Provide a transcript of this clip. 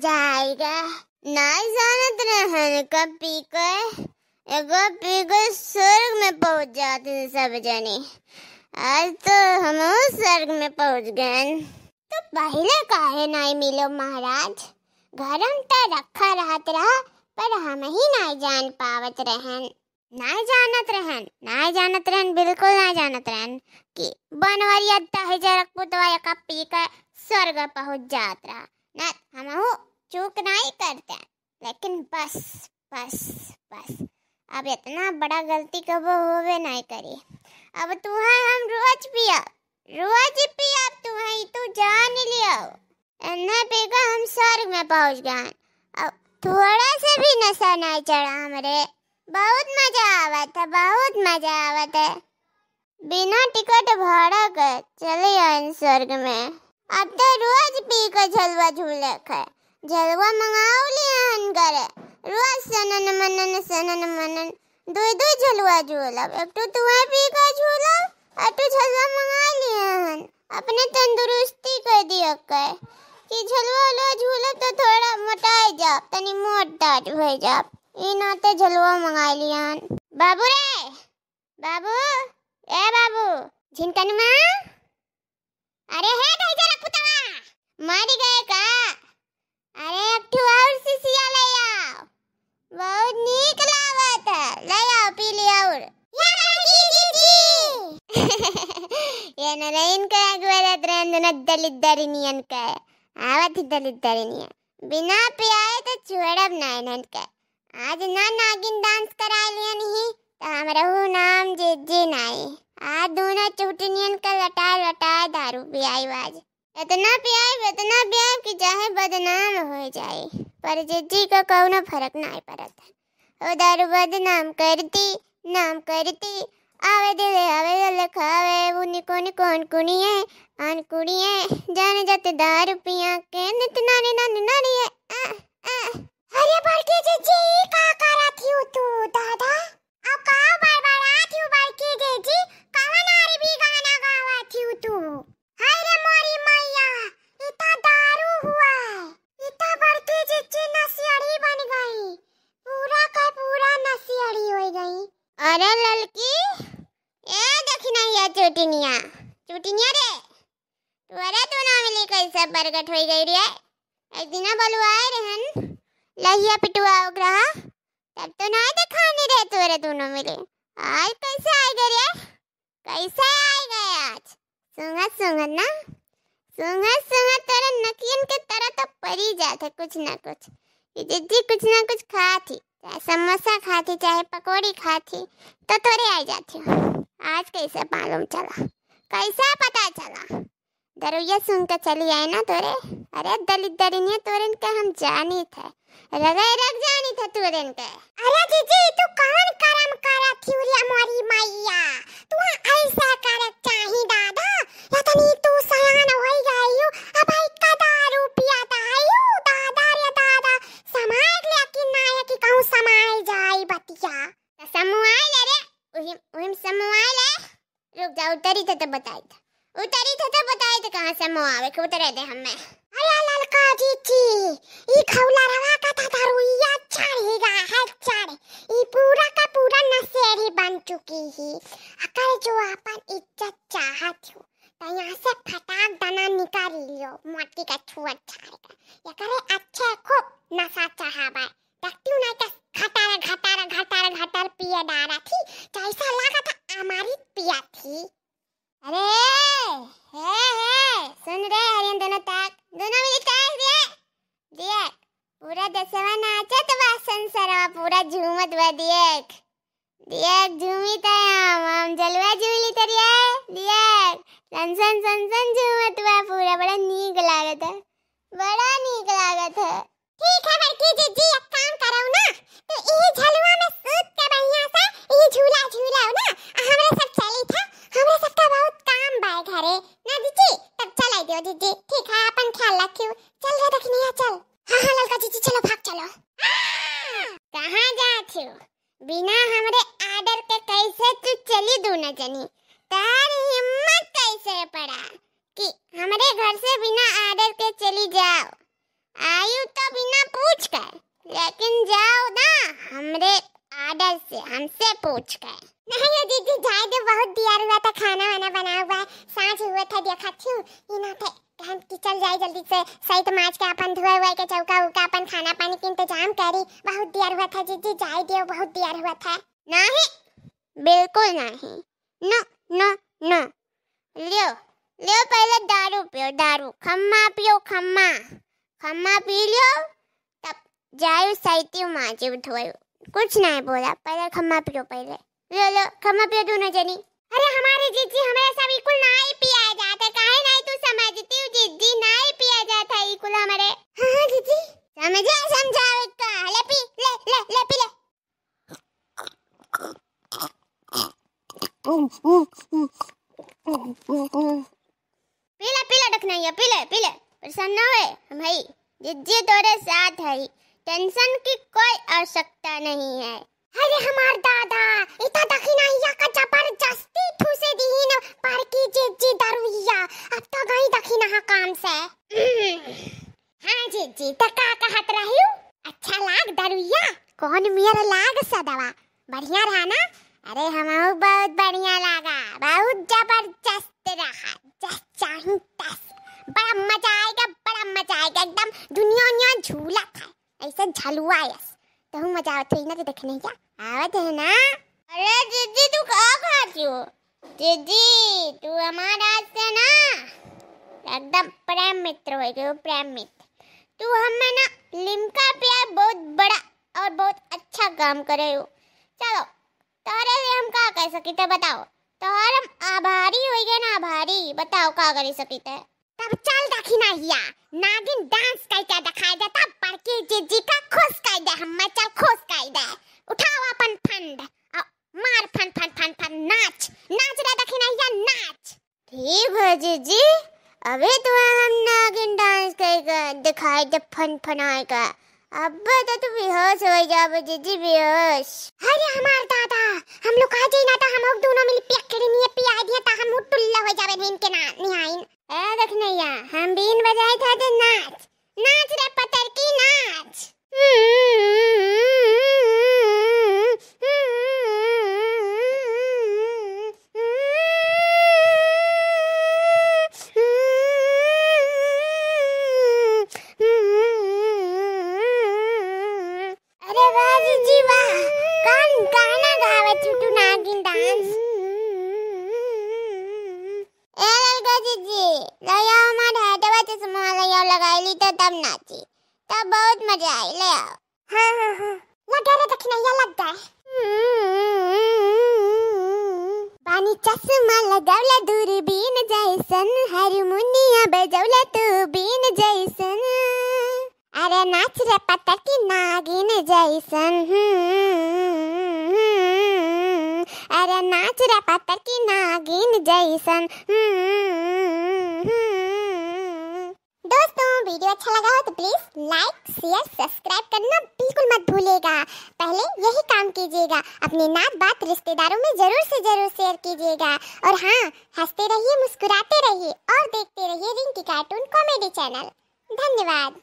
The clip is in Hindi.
मज़ा आएगा नहीं जानत रहन कब पी के एगो पी स्वर्ग में पहुँच जाते हैं सब जने। आज तो हम स्वर्ग में पहुँच गए। तो पहले काहे नहीं मिलो महाराज घर तो रखा रहत रहा, पर हम ही नहीं जान पावत रहन। नहीं जानत रहन, नहीं जानत रहन, बिल्कुल नहीं जानत रहन कि बनवरिया दही जरक पुतवा का पी कर स्वर्ग पहुँच जात रहा। न हम चूक नहीं करते हैं। लेकिन बस बस बस। अब इतना बड़ा गलती कबो होवे नहीं करी। अब तुम्हें हम रोज पिया रोज पिया तुम्हें तू जान लियो। इन्हें पीकर हम स्वर्ग में पहुँच गए अब थोड़ा से भी नशा नहीं चढ़ा हमरे। बहुत मज़ा आवत है, बहुत मज़ा आवत है। बिना टिकट भाड़ा के चले आए स्वर्ग में। अब तो रोज पी कर झलवा झूले है झलवा मंगाओ लिया हन करे रोज सनन मनन सनन मनन। दो दो झलवा झूलब एक तो तुम्हें पी कर झूलब और तो झलवा मंगा लिया हन। अपने तंदुरुस्ती कर दिया कर कि झलवा लो झूलब तो थोड़ा मोटाई जाब तनी मोट ताट हो जाब ई नाते झलवा मंगा लिया हन। बाबू रे, बाबू, ए बाबू झिनकन माँ? अरे है भाई जरा पुतवा। मर गए का अरे एक ठो और सिसिया ले आओ बहुत नीक लागत है ले आओ पी ले और द्रंद न दलित दरिनियन का आवत ही दलित दरिनियन बिना पियाए तो छोड़ब नहीं नन का आज ना नागिन डांस करा लिया नहीं तो हमरा नाम जे जे नहीं आज दोनों चुटनियन का लटाए लटाए दारू पियाई बाज इतना पियाई इतना पियाई कि चाहे बदनाम हो जाए पर जिज्जी का कौनो फ़र्क नहीं पड़ता वो दारू बदनाम करती नाम करती आवे दिले आवे दिले खावे। वो निको निको अनकुड़िए अनकुड़िए जाने जाते दारू पिया के। नित नानी नानी नानी है। आ, आ। अरे बड़के जिज्जी का करा थी तू दादा? अब का बार बार बड़बड़ा थी बड़के जिज्जी कवन आरी भी गाना गावा थी तू? हाय रे मोरी मैया इतना दारू हुआ इतना बड़के जिज्जी नसियड़ी बन गई। पूरा का पूरा नसियड़ी हो गई। अरे ललकी ए, देखी नहीं है चुटिनिया। चुटिनिया रे तुअरे तू ना मिली कैसे प्रकट हो गई रे। एक दिन बलुआए रहन लहिया पिटुआ उगरा तब तो नहीं दिखाने रे तुअरे दोनों मिले। आज कैसे आए गए रे? कैसे आए गए आज? सुंगत सुंगत ना? सुंगत सुंगत, तेरे नकियन के तरह तो परी जाते कुछ ना कुछ। ये जिद्दी कुछ ना कुछ खाती, चाहे समोसा खाती, चाहे पकौड़ी खाती तो तोरे आ जाती आज कैसे मालूम चला? कैसे पता चला? दरुया सुन के चली आई ना तोरे? अरे दलित दरिनिया तोरन के हम जानी थे रगे रग जानी थे तोरन के। अरे जीजी, तू कौन करम करा थी मोरी मैया? तू ऐसा कर चाही दादा? या तनी तू सयान होई गई हो अब आई का दारू पियाता आयु दादा रे दादा समाज ले कि नाय कि कहूँ समाज जाई बतिया समुआल रे उहिम उहिम समुआल रुक जा उतरी थे तो बताई था उतरी थे तो बताई थे कहाँ से मुँह आवे के उतरे थे हमें अरे ललका जीची ई खौला रवा का था दारुइया चढ़ेगा है चढ़े ई पूरा का पूरा नशेड़ी बन चुकी ही अकर जो अपन इज़्ज़त चाहत हो तो यहाँ से फटाक दाना निकाल लियो मोटी का छुआ छाड़ेगा ये करे अच्छे खूब नशा चाहबा देखती हूँ ना कि घटारा घटारा घटारा घटार पिए डारा थी कैसा लगा था हमारी पिया थी अरे हे हे सुन रे हरियन दोनों ताक दोनों मिली ताक दिए दिए पूरा दसवा नाचत बा पूरा झूमत बा दिएक। दिएक, झूमी त हम। हम जलवा झूली तरिया सन सन सन झूमत बा पूरा। बड़ा नीक लागत है। बड़ा नीक लागत है। ठीक है बड़की जीजी एक काम करो ना? तो ई झलवा में सूत के बढ़िया से ई झूला झूलाओ ना हमरे सब चली था हमरे सबका बहुत काम बा घरे ना दीदी तब चलाई दियो दीदी ठीक है अपन ख्याल रखियो चल रे दखनिया चल हाँ हाँ ललका दीदी चलो भाग चलो कहाँ जात हो बिना हमरे आर्डर के कैसे तू दू न जनी। तार हिम्मत कैसे पड़ा कि हमरे घर से बिना आर्डर के चली जाओ? आयु तो बिना पूछ कर, लेकिन जाओ ना, हमरे आर्डर से, हमसे पूछ कर। नहीं दीदी, जाए दे, बहुत दियार हुआ था, खाना वाना बना हुआ है, साँझ हुआ था देखा थी ये ना थे कहन कि चल जाए जल्दी से, सही तो माच के अपन धुआ हुआ के चौका उका अपन खाना पानी के इंतज़ाम करी। बहुत दियार हुआ था, दीदी, जाए दियो बहुत दियार हुआ था। नहीं बिल्कुल नहीं। न न न। लियो लियो पहले दारू पियो, दारू। खम्मा पियो, खम्मा। खम्मा पी लियो, तब जायो सही माजी धोयो। कुछ नहीं बोला, पहले खम्मा पियो पहले। लो लो खम्मा पियो दोनों जनी। अरे हमारे जीजी हमें ऐसा बिल्कुल ना नहीं पिया जाता काहे नहीं तू समझती हूँ जीजी नहीं पिया जाता इकुल हमारे हाँ हाँ जीजी समझा समझाओ इसका ले पी ले ले ले पी ले पीला पीला रखना है, पीले पीले। परेशान ना होए, हम है जिज्जी तोरे साथ है टेंशन की कोई आवश्यकता नहीं है। अरे हमार दादा, इता दखिना हिया का ज़बरदस्ती ठूसे दी न पर की जिज्जी दरुइया अब तो गई दखिना हा काम से। हाँ जिज्जी तो का कहत रही अच्छा लाग दरुइया कौन मेरा लाग सदवा? बढ़िया रहा ना? अरे हमाऊ बहुत बढ़िया लगा। बहुत ज़बरदस्त रहा। जस चाहूँ तस। बड़ा मज़ा आएगा, बड़ा मज़ा आएगा। एकदम दुनिया दुनिया झूला था। ऐसे झलुआ यस। तो हम मज़ा आवत है ना तो देखने क्या? आवत है ना? अरे दीदी, तू क्या खाती हो? दीदी, तू हमारा से ना एकदम प्रेम मित्र हो गए प्रेम मित्र। तू हमें ना लिमका पिया बहुत बड़ा और बहुत अच्छा काम करे हो। चलो तारे लिए हम का कह सकते बताओ। तोहर हम आभारी हो गए ना आभारी। बताओ का कर सकते तब चल दखिना हिया। नागिन डांस करके दिखाई दे तब बड़की जीजी का खुश कर दे हम चल खुश कर दे। उठाओ अपन फंड मार फन फन फन फन नाच। नाच रे दखिना हिया नाच। ठीक है जीजी। अभी तो हम नागिन डांस करके दिखाई दे फन फनाएगा अब तो तू बेहोश हो जाओ जीजी बेहोश। अरे हमार दादा हम लोग आ जाए ना तो हम लोग दोनों मिल पिया नहीं पिया दिया तो हम टुल्ला हो जावे इनके ना निहाइन। ए देख नैया हम बीन बजाए था दे नाच। नाच रे पतर की नाच। अरे तो तब नाची तब बहुत मज़ा आई ले आओ। हाँ हाँ हाँ। लगा रे दखना ये लगता है पानी चश्मा लगावला दूरबीन जैसन। हारमोनिया बजवला तू बीन जैसन। अरे नाच रे पत्थर की नागिन जैसन। अरे नाच रे पत्थर की नागिन जैसन। वीडियो अच्छा लगा हो तो प्लीज़ लाइक, शेयर, सब्सक्राइब करना बिल्कुल मत भूलेगा पहले यही काम कीजिएगा, अपने नात बात रिश्तेदारों में ज़रूर से ज़रूर शेयर कीजिएगा। और हाँ हँसते रहिए, मुस्कुराते रहिए और देखते रहिए रिंकी कार्टून कॉमेडी चैनल धन्यवाद।